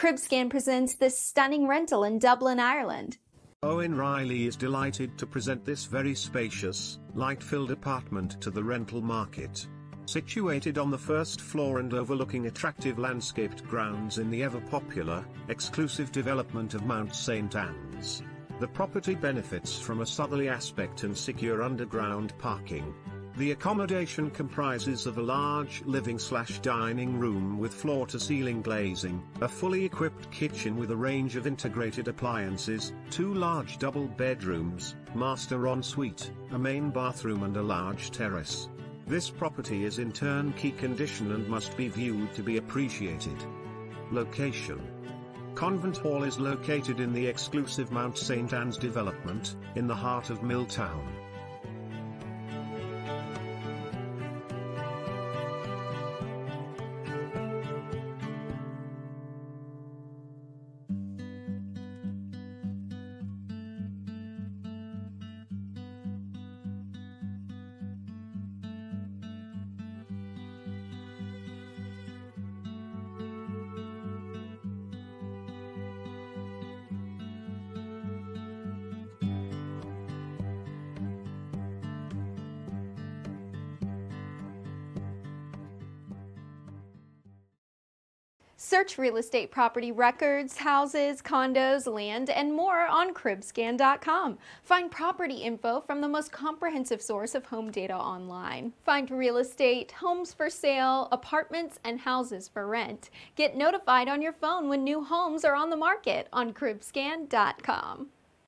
Cribscan presents this stunning rental in Dublin, Ireland. Owen Reilly is delighted to present this very spacious, light-filled apartment to the rental market. Situated on the first floor and overlooking attractive landscaped grounds in the ever-popular, exclusive development of Mount St. Anne's. The property benefits from a southerly aspect and secure underground parking. The accommodation comprises of a large living-slash-dining room with floor-to-ceiling glazing, a fully equipped kitchen with a range of integrated appliances, two large double bedrooms, master ensuite, a main bathroom and a large terrace. This property is in turnkey condition and must be viewed to be appreciated. Location Convent Hall is located in the exclusive Mount St. Anne's development, in the heart of Milltown. Search real estate property records, houses, condos, land, and more on cribscan.com. Find property info from the most comprehensive source of home data online. Find real estate, homes for sale, apartments, and houses for rent. Get notified on your phone when new homes are on the market on cribscan.com.